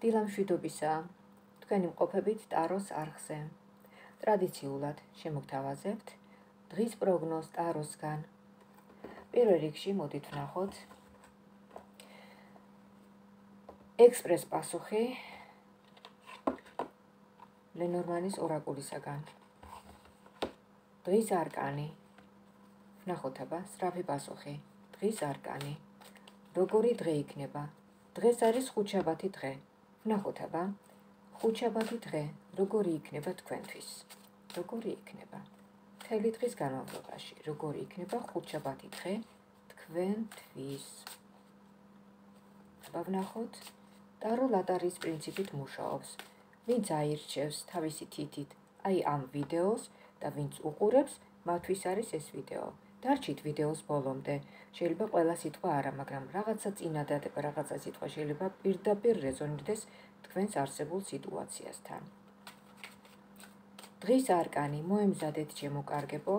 დილამშვიდობისა თქვენი მყოფებით ტაროს არხზე. ტრადიციულად შემოგთავაზებთ დღის პროგნოზ ტაროსგან. პირველ რიგში მოდით ვნახოთ ექსპრეს პასუხი ლენორმანის ორაკულისაგან. დღის არკანი. ვნახოთ აბა სწრაფი პასუხი. დღის არკანი. როგორი დღე იქნება? დღეს არის ხუთშაბათი დღე. ნახოთ აბა ხუთშაბათი დღე როგორი იქნება თქვენთვის? როგორი იქნება? მთელი დღის განმავლობაში როგორი იქნება ხუთშაბათი დღე თქვენთვის? აბა ვნახოთ. ტარო ლატარის პრინციპით მუშაობს. ვინც აირჩევს თავისი თითით აი ამ ვიდეოს და ვინც უყურებს მათთვის არის ეს ვიდეო დარჩით ვიდეოს ბოლომდე. შეიძლება ყველა სიტყვა არა, მაგრამ რაღაცა წინადადება, რაღაცა სიტყვა შეიძლება პირდაპირ რეზონირდეს თქვენს არსებულ სიტუაციასთან. დღის არკანი მოემზადეთ შემოკარგებო.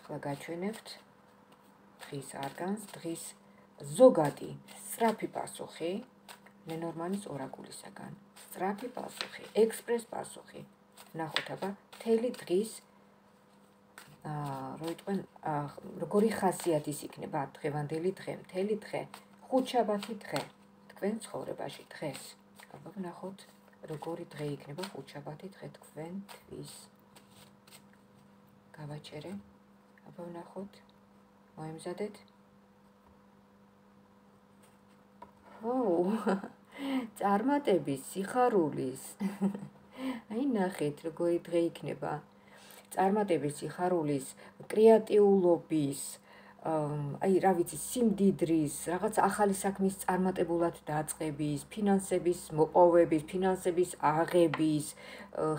ახლა გაჩვენებთ დღის არკანს, დღის ზოგადი სწრაფი პასუხი ლენორმანის ორაკულისაგან. სწრაფი პასუხი, ექსპრეს პასუხი. ნახოთ აბა, თელი დღის როიტყვენ როგორი ხასიათის იქნება დღევანდელი დღე, მთელი დღე, ხუთშაბათი დღე თქვენ ცხოვრებაში დღეს. აბა ნახოთ როგორი დღე იქნება ხუთშაბათი დღე თქვენთვის. გავაჩერე. აბა ნახოთ. მოემზადეთ. ოუ. წარმატების, სიხარულის. აი ნახეთ როგორი დღე იქნება. წარმატების, სიხარულის, კრეატიულობის, აი რა ვიცი, სიმდიდრის, რაღაც ახალი საქმის წარმატებულად დაწყების, ფინანსების მოპოვების, ფინანსების აღების,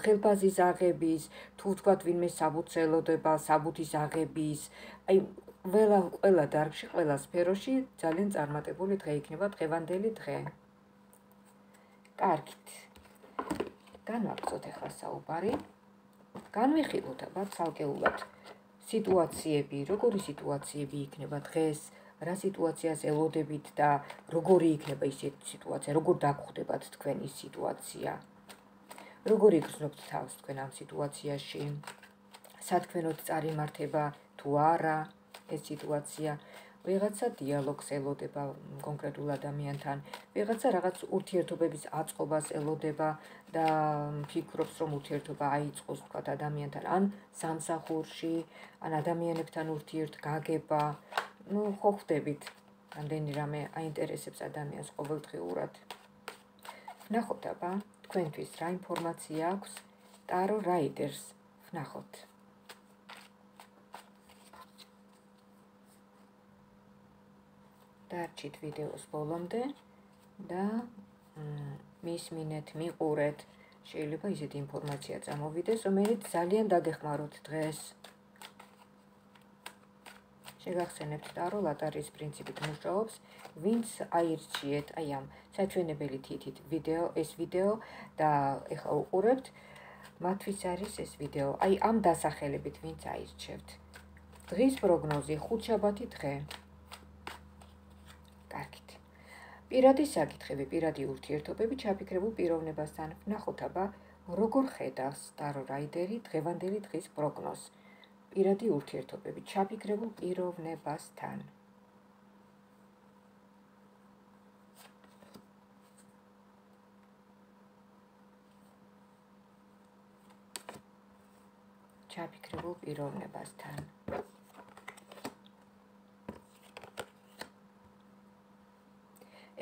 ხელფასის აღების, თუ თქვათ ვინმე საბუთს ელოდება, საბუთის აღების, აი ყველა ყველა დარგში, ყველა სფეროში ძალიან წარმატებული დღე იქნება დღევანდელი დღე. კარგით. განვაგრძოთ ახლა საუბარი. განვიხილოთ აბა ცალკეულად სიტუაციები, როგორი სიტუაციები იქნება დღეს, რა სიტუაციას ელოდებით და როგორი იქნება ის სიტუაცია, როგორ დაგხვდებათ თქვენი სიტუაცია. როგორი გრძნობთ თავს თქვენ ამ სიტუაციაში? სათქმელოდ წარიმართება თუ არა ეს სიტუაცია? ვიღაცა დიალოგს ელოდება კონკრეტულ ადამიანთან, ვიღაცა რაღაც ურთიერთობების აწყობას ელოდება და ფიქრობს, რომ ურთიერთობა აიწყოს თქვა ადამიანთან, ან სამსახურში, ან ადამიანებთან ურთიერთგაგება. ну, ხო ხვდებით, ამდენი რამე აინტერესებს ადამიანს ყოველდღიურად. ნახოთ აბა, თქვენთვის რა ინფორმაცია აქვს ტარო რაიდერს? ნახოთ. დარჩით ვიდეოს ბოლომდე და მისმინეთ, მიყურეთ. შეიძლება ისეთი ინფორმაცია წამოვიდეს, რომელიც ძალიან დაგეხმაროთ დღეს. შეგახსენებთ ტარო ლატარის პრინციპით მუშაობს, ვინც აირჩიეთ აი ამ საჩვენებელი თითით ვიდეო, ეს ვიდეო და ეხა უყურებთ, მათთვის არის ეს ვიდეო. აი ამ დასახელებით ვინც აირჩევთ. დღის პროგნოზი ხუთშაბათი დღე. პირადი საკითხები, პირადი ურთიერთობები ჩაფიქრებულ პიროვნებასთან. ნახოთ აბა, როგორ ხედავს ტარო რაიდერი დღევანდელი დღის პროგნოზს. პირადი ურთიერთობები ჩაფიქრებულ პიროვნებასთან. ჩაფიქრებულ პიროვნებასთან.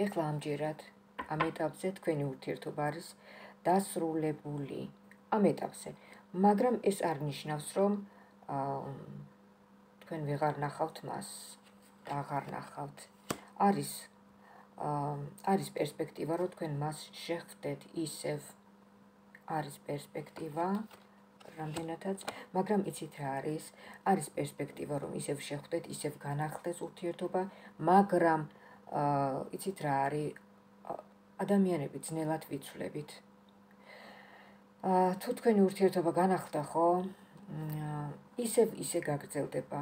ეხლა ამჯერად ამ ეტაპზე თქვენი ურთიერთობა არის დასრულებული. ამ ეტაპზე. მაგრამ ეს არ ნიშნავს რომ თქვენ ვეღარ ნახავთ მას. და აღარ ნახავთ. არის არის პერსპექტივა რომ თქვენ მას შეხვდეთ. ისევ არის პერსპექტივა რამდენადაც. მაგრამ იცით რა არის? არის პერსპექტივა რომ ისევ შეხვდეთ ისევ განახლდეს ურთიერთობა მაგრამ აა იცით რა არის ადამიანები ძნელად ვიცვლებით. აა თუ თქვენი ურთიერთობა განახლდა ხო? ისე ისე გაგრძელდება.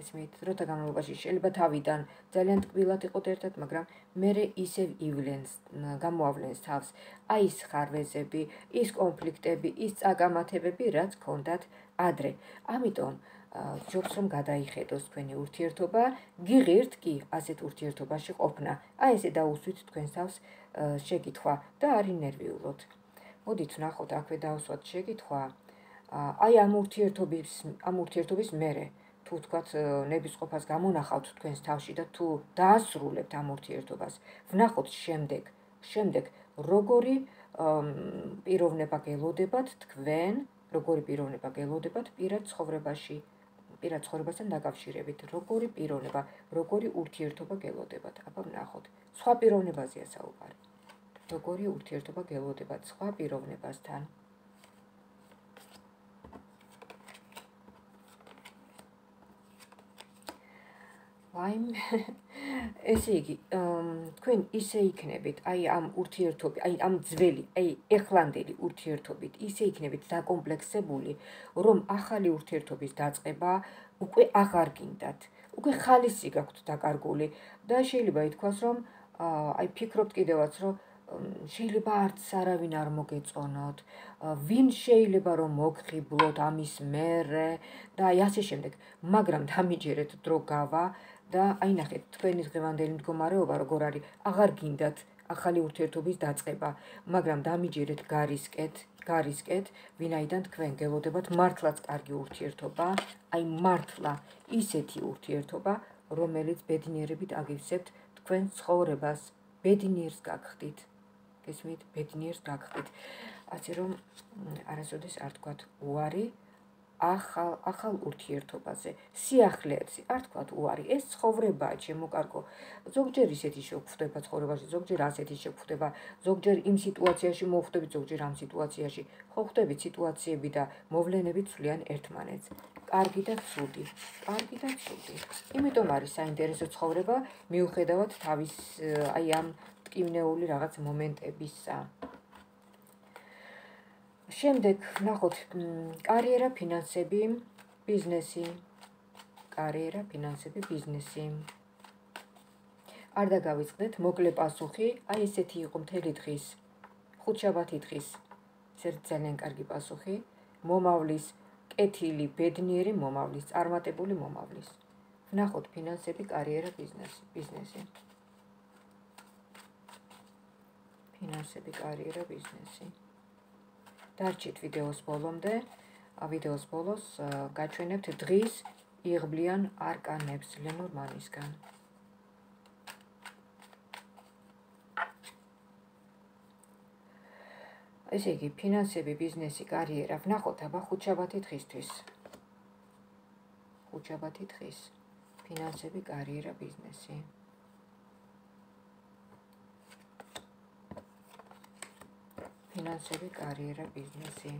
ესმით, დროთა განმავლობაში შეიძლება თავიდან ძალიან ტკბილად იყოთ ერთად, მაგრამ მე ისევ ივლენს, გამოავლენს თავს აი ეს ხარვეზები, ის კონფლიქტები, ის წაგამათებები, რაც ქონდათ ადრე. ამიტომ ჯობს რომ გადაიხედოს თქვენი ურთიერთობა, გიღირთ კი ასეთ ურთიერთობაში ყოფნა. აი ესე დაუსვით თქვენს თავს შეკითხვა და არ ინერვიულოთ. მოდით ნახოთ აქვე დავსვათ შეკითხვა. აი ამ ურთიერთობის ამ ურთიერთობის მერე თუ თქვათ ნებისყოფას გამონახავთ თქვენს თავში და თუ დაასრულებთ ამ ურთიერთობას, ვნახოთ შემდეგ, შემდეგ როგორი პიროვნება გელოდებათ თქვენ, როგორი პიროვნება გელოდებათ პირად ცხოვრებაში, პირად ცხოვრებასთან დაკავშირებით, როგორი პიროვნება, როგორი ურთიერთობა გელოდებათ. აბა ვნახოთ. სხვა პიროვნებაზეა საუბარი. როგორი ურთიერთობა გელოდებათ სხვა პიროვნებასთან? აი ესე იგი თქვენ ისე იქნებით აი ამ ურთიერთობი აი ამ ძველი აი ეხლანდელი ურთიერთობით ისე იქნებით დაკომპლექსებული რომ ახალი ურთიერთობის დაწყება უკვე აღარ გინდათ უკვე ხალისი გაქვთ დაკარგული და შეიძლება ითქვას რომ აი ფიქრობთ კიდევაც რომ შეიძლება არც არავინ არ მოგეწონოთ, ვინ შეიძლება რომ მოგხიბლოთ ამის მერე და აი ასე შემდეგ. მაგრამ დამიჯერეთ დრო გავა და აი ნახეთ თქვენი დღევანდელი მდგომარეობა როგორ არის? აღარ გინდათ ახალი ურთიერთობის დაწყება მაგრამ დამიჯერეთ გარისკეთ გარისკეთ ვინაიდან თქვენ გელოდებათ მართლაც კარგი ურთიერთობა აი მართლა ისეთი ურთიერთობა რომელიც ბედნიერებით აგივსებთ თქვენ ცხოვრებას. ბედნიერს გაგხდით. გესმით? ბედნიერს გაგხდით. ასე რომ არასოდეს არ თქვათ უარი ახალ ახალ ურთიერთობაზე სიახლეებზე არ თქვა უარი ეს ცხოვრებაა ჩემო კარგო. ზოგჯერ ისეთი შეგხვდება ცხოვრებაში ზოგჯერ ასეთი შეგხვდება ზოგჯერ იმ სიტუაციაში მოხვდები ზოგჯერ ამ სიტუაციაში. ხო ხვდებით სიტუაციები და მოვლენები ცვლიან ერთმანეთს. კარგი და ცუდი კარგი და ცუდი. იმიტომ არის საინტერესო ცხოვრება მიუხედავად თავის აი ამ ტკივნეული რაღაც მომენტებისა შემდეგ ნახოთ კარიერა, ფინანსები, ბიზნესი. კარიერა, ფინანსები, ბიზნესი. არ დაგავიწყდეთ, მოკლე პასუხი, აი ესეთი იყო მთელი დღის. ხუთშაბათი დღის. ეს ძალიან კარგი პასუხი. მომავლის კეთილი, ბედნიერი მომავლის, წარმატებული მომავლის. ნახოთ ფინანსები, კარიერა, ბიზნესი, ბიზნესი. ფინანსები, კარიერა, ბიზნესი. დარჩით ვიდეოს ბოლომდე. ვიდეოს ბოლოს გაჩვენებთ დღის იღბლიან არკანებს ლენორმანისგან. ესე იგი, ფინანსები, ბიზნესი, კარიერა, ვნახოთ აბა ხუთშაბათი დღისთვის. ხუთშაბათი დღის. ფინანსები, კარიერა, ბიზნესი. ფინანსები, კარიერა, ბიზნესი.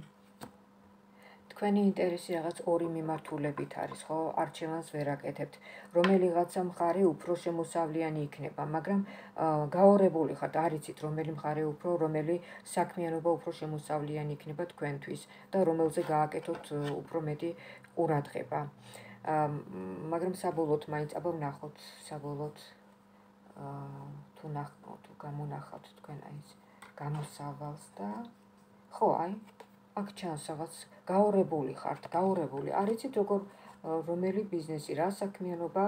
თქვენი ინტერესი რაღაც ორი მიმართულებით არის, ხო? არჩევანს ვერ აკეთებთ. რომელიღაცა მხარე უფრო შემოსავლიანი იქნება, მაგრამ გაორებული ხართ, არიცით, რომელი მხარე უფრო, რომელი საქმიანობა უფრო შემოსავლიანი იქნება თქვენთვის და რომელზე გააკეთოთ უფრო მეტი ყურადღება. მაგრამ საბოლოოდ მაინც აბა ვნახოთ, საბოლოოდ აა თუ ნახოთ, თუ გამონახავთ თქვენ აი ეს გამოსავალს და ხო, აი, აქ ჩანს რაღაც გაორებული ხართ, გაორებული. არიცით როგორ რომელი ბიზნესი რა საქმიანობა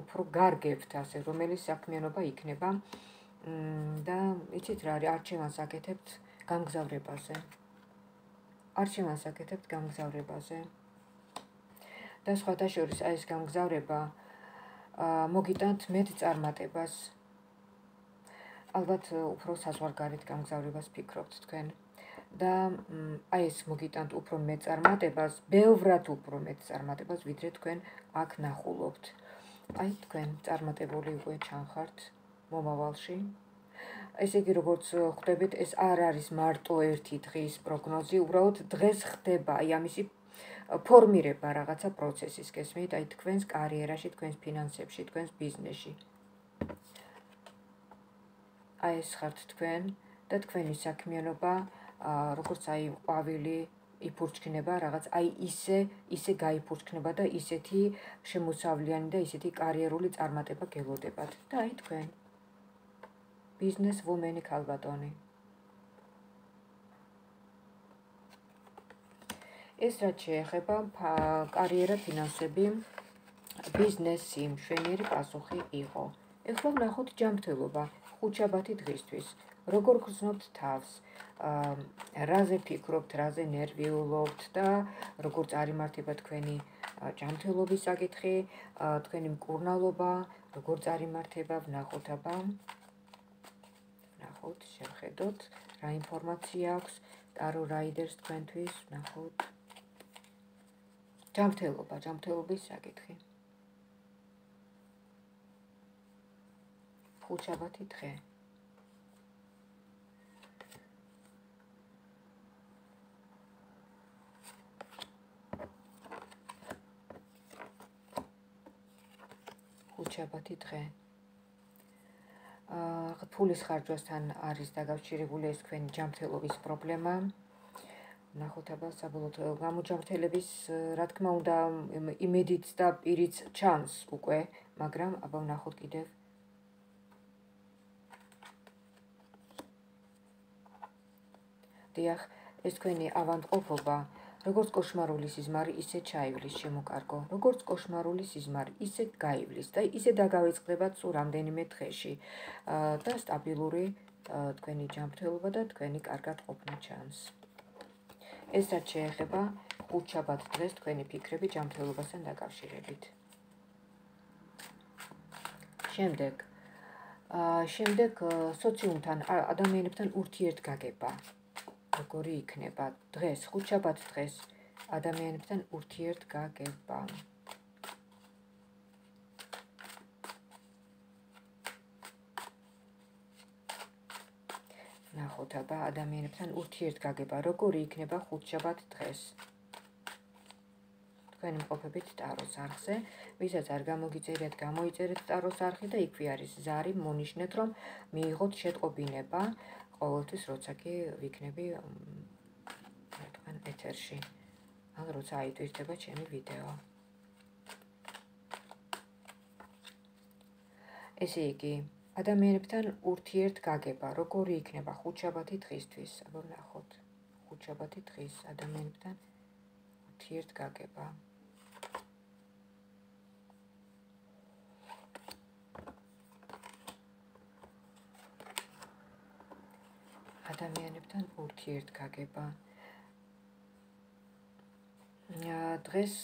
უფრო გარგებთ, ასე რომელი საქმიანობა იქნება. მ და იცით რა არის, არჩევანს აკეთებთ გამგზავრებაზე. არჩევანს აკეთებთ გამგზავრებაზე. და სხვათა შორის აი ეს გამგზავრება აა მოგიტანთ მეტ წარმატებას. ალბათ უფრო საზღვარგარეთ გამგზავრებას ფიქრობთ თქვენ და აი ეს მოგიტანთ უფრო მეწარმატებას, ბევრად უფრო მეწარმატებას, ვიდრე თქვენ აქ ნახულობთ. აი თქვენ წარმატებული უკვე ჩანხართ მომავალში. ესე იგი როგორც ხვდებით, ეს არ არის მარტო ერთი დღის პროგნოზი, უბრალოდ დღეს ხდება აი ამისი ფორმირება რაღაცა პროცესის გესმით, აი თქვენს კარიერაში, თქვენს ფინანსებში, თქვენს ბიზნესში. აი ეს ხართ თქვენ და თქვენი საქმიანობა როგორც აი ყვავილი იფურჩქნება რაღაც აი ისე ისე გაიფურჩქნება და ისეთი შემოსავლიანი და ისეთი კარიერული წარმატება გელოდებათ. და აი თქვენ. ბიზნეს ვუმენი ქალბატონი. ეს რაც შეეხება კარიერა ფინანსები ბიზნესი მშვენიერი პასუხი იყო. ეხლა ვნახოთ ჯანმრთელობა ხუჩაბათი დღისთვის როგორ გრძნობთ თავს? რაზე ფიქრობთ, რაზე ნერვიულობთ და როგორ წარიმართება თქვენი ჯანმრთელობის საკითხი, თქვენი მკურნალობა, როგორ წარიმართება, ვნახოთ აბა. ვნახოთ, შევხედოთ, რა ინფორმაცია აქვს ტარო რაიდერს თქვენთვის, ვნახოთ. ჯანმრთელობა, ჯანმრთელობის საკითხი. ხუჩაბათი დღე. ხუთშაბათი დღე. აა ფულის ხარჯვასთან არის დაკავშირებული ეს თქვენი ჯანმრთელობის პრობლემა. ნახოთ აბა საბოლოოდ გამოჯანმრთელების რა თქმა უნდა იმედიც და პირიც ჩანს უკვე, მაგრამ აბა ნახოთ კიდევ დიახ, ეს თქვენი ავადმყოფობა, როგორც кошмарული სიზმარი, ისე ჩაივლის შემოკარგო. როგორც кошмарული სიზმარი, ისე გაივლის და ისე დაგავიწყდება წუ რამდენიმე დღეში. და სტაბილური თქვენი ჯანმრთელობა და თქვენი კარგად ყოფნა ჩანს. ეს რაც შეეხება ხუთშაბათ დღეს თქვენი ფიქრები ჯანმრთელობასთან დაკავშირებით. შემდეგ შემდეგ სოციუმთან ადამიანებთან ურთიერთგაგება როგორი იქნება? დღეს ხუთშაბათ დღეს ადამიანებთან ურთიერთგაგება ნახოთ აბა ადამიანებთან ურთიერთგაგება როგორი იქნება ხუთშაბათ დღეს? თქვენ იმყოფებით ტაროს არხზე ვისაც არ გამოგიწერეთ გამოიწერეთ ტაროს არხი და იქვე არის ზარი მონიშნეთ რომ მიიღოთ შეტყობინება ყოველთვის როცა კი ვიქნები თქვენ ეთერში. ან როცა აიტვირთება ჩემი ვიდეო. ესე იგი ადამიანებთან ურთიერთ გაგება როგორი იქნება ხუთშაბათი დღისთვის აბა ნახოთ ხუთშაბათი დღის ადამიანებთან ურთიერთ გაგება ადამიანებთან ურთიერთგაგება. დღეს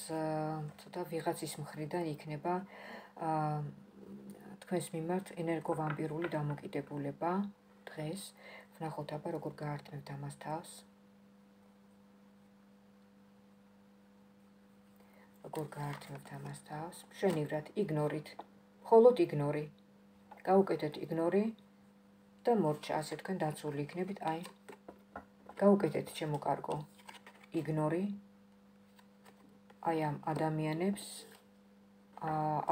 ცოტა ვიღაცის მხრიდან იქნება თქვენს მიმართ ენერგოვამპირული დამოკიდებულება დღეს. ვნახოთ აბა როგორ გაართმევთ ამას თავს. როგორ გაართმევთ ამას თავს? შენივრად იგნორით. მხოლოდ იგნორი. გაუკეთეთ იგნორი. და მორჩა ასე თქვენ დაცული იქნებით აი გაუკეთეთ ჩემო კარგო. იგნორი აი ამ ადამიანებს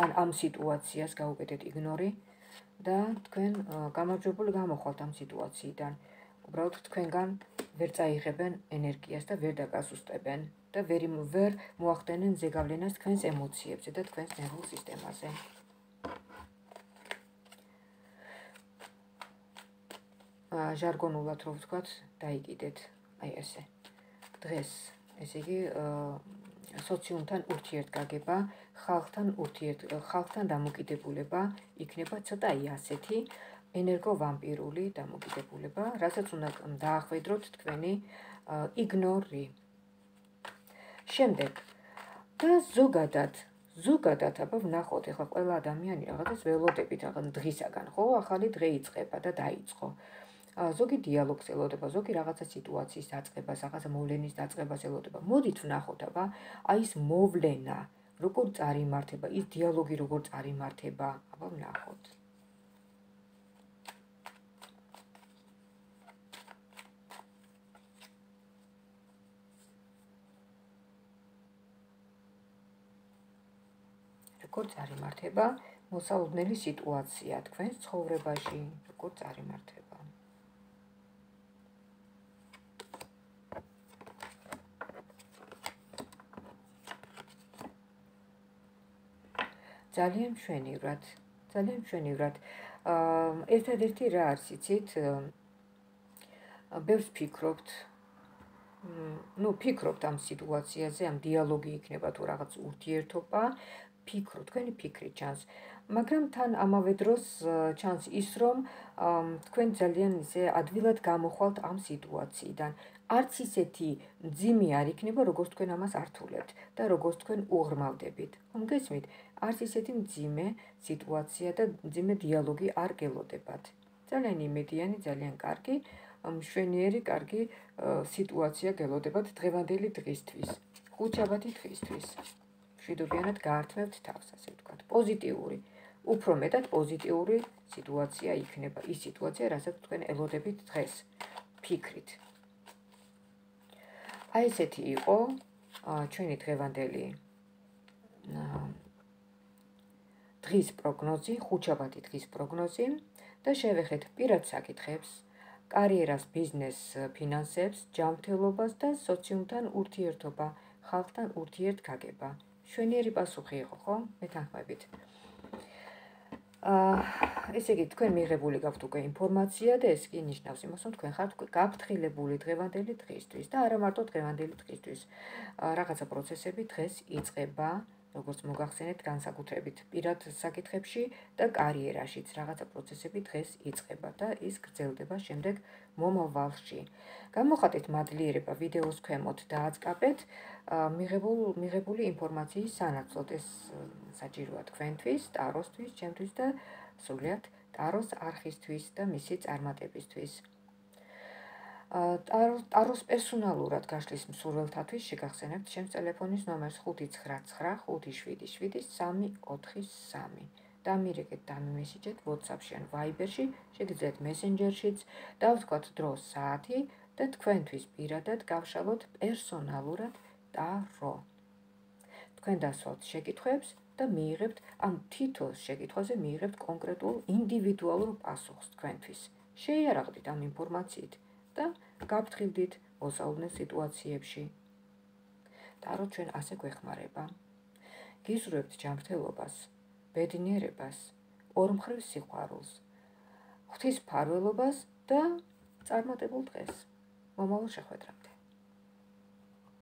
ან ამ სიტუაციას გაუკეთეთ იგნორი და თქვენ გამარჯვებული გამოხვალთ ამ სიტუაციიდან. უბრალოდ თქვენგან ვერ წაიღებენ ენერგიას და ვერ დაგასუსტებენ და ვერ ვერ მოახდენენ ზეგავლენას თქვენს ემოციებზე და თქვენს ნერვულ სისტემაზე. ჟარგონულად რო ვთქვათ, დაიკიდეთ აი ესე. დღეს, ესე იგი, სოციუმთან ურთიერთგაგება, ხალხთან ურთიერთ ხალხთან დამოკიდებულება იქნება ცოტა აი ასეთი ენერგოვამპირული დამოკიდებულება, რასაც უნდა დაახვედროთ თქვენი იგნორი. შემდეგ და ზოგადად ზოგადად აბა ვნახოთ ახლა ყველა ადამიანი რაღაცას ველოდებით ახლა დღისაგან ხო ახალი დღე იწყება და დაიწყო ზოგი დიალოგს ელოდება, ზოგი რაღაცა სიტუაციის დაწყებას, რაღაცა მოვლენის დაწყებას ელოდება. მოდით ვნახოთ, აბა, აი ეს მოვლენა, როგორ წარიმართება, ის დიალოგი როგორ წარიმართება, აბა ვნახოთ. როგორ წარიმართება მოსალოდნელი სიტუაცია თქვენს ცხოვრებაში, როგორ წარიმართება ძალიან მშვენივრად, ძალიან მშვენივრად. აა ერთადერთი რა არის, იცით? ბევრს ფიქრობთ. ну, ფიქრობთ ამ სიტუაციაზე, ამ დიალოგი იქნება თუ რაღაც ურთიერთობა, ფიქრო, თქვენი ფიქრი ჩანს. მაგრამ თან ამავე დროს ჩანს ის, რომ თქვენ ძალიან ისე ადვილად გამოხვალთ ამ სიტუაციიდან. არც ისეთი ძიმი არ იქნება, როგორც თქვენ ამას ართულებთ და როგორც თქვენ უღრმავდებით. ხომ გესმით? არც ისეთი ძიმე სიტუაცია და ძიმე დიალოგი არ გელოდებათ. ძალიან იმედიანი, ძალიან კარგი, მშვენიერი, კარგი სიტუაცია გელოდებათ დღევანდელი დღისთვის. ხუთშაბათი დღისთვის. შვიდობიანად გაართმევთ თავს, ასე ვთქვათ. პოზიტიური, უფრო მეტად პოზიტიური სიტუაცია იქნება. ის სიტუაცია, რასაც თქვენ ელოდებით დღეს. ფიქრით. აი ესეთი იყო ჩვენი დღევანდელი დღის პროგნოზი, ხუთშაბათი დღის პროგნოზი და შევეხეთ პირად საკითხებს, კარიერას, ბიზნეს, ფინანსებს, ჯანმრთელობას და სოციუმთან ურთიერთობა, ხალხთან ურთიერთგაგება. შვენიერი პასუხი იყო, ხო? მე თანხმებით. აა ესე იგი თქვენ მიღებული გაქვთ უკვე ინფორმაცია და ეს კი ნიშნავს იმას, რომ თქვენ ხართ გაფრთხილებული დღევანდელი დღისთვის და არა მარტო დღევანდელი დღისთვის. აა რაღაცა პროცესები დღეს იწყება, როგორც მოგახსენეთ, განსაკუთრებით პირად საკითხებში და კარიერაშიც რაღაცა პროცესები დღეს იწყება და ის გრძელდება შემდეგ მომავალში. გამოხატეთ მადლიერება ვიდეოს ქვემოთ და აწკაპეთ მიღებულ მიღებული ინფორმაციის სანაცვლოდ ეს საჭიროა თქვენთვის, ტაროსთვის, ჩემთვის და სულიად ტაროს არხისთვის და მისი წარმატებისთვის. ტაროს პერსონალურად გაშლის მსურველთათვის შეგახსენებთ ჩემს ტელეფონის ნომერს 5995743 და მირეკეთ და მესიჯეთ WhatsApp-ში ან Viber-ში, შეგიძლიათ Messenger-შიც და ვთქვათ დრო საათი და თქვენთვის პირადად გავშალოთ პერსონალურად ტარო. თქვენ დასვათ შეკითხვებს და მიიღებთ ამ თითო შეკითხვაზე მიიღებთ კონკრეტულ ინდივიდუალურ პასუხს თქვენთვის. შეიარაღდით ამ ინფორმაციით. და გაფრთხილდით მოსაუბნე სიტუაციებში. დარო ჩვენ ასე გვეხმარება. გიზრებთ ჯანმრთელობას, ბედნიერებას, ორმხრივ სიყვარულს, ღვთის ფარველობას და წარმატებულ დღეს. მომავალ შეხვედრამდე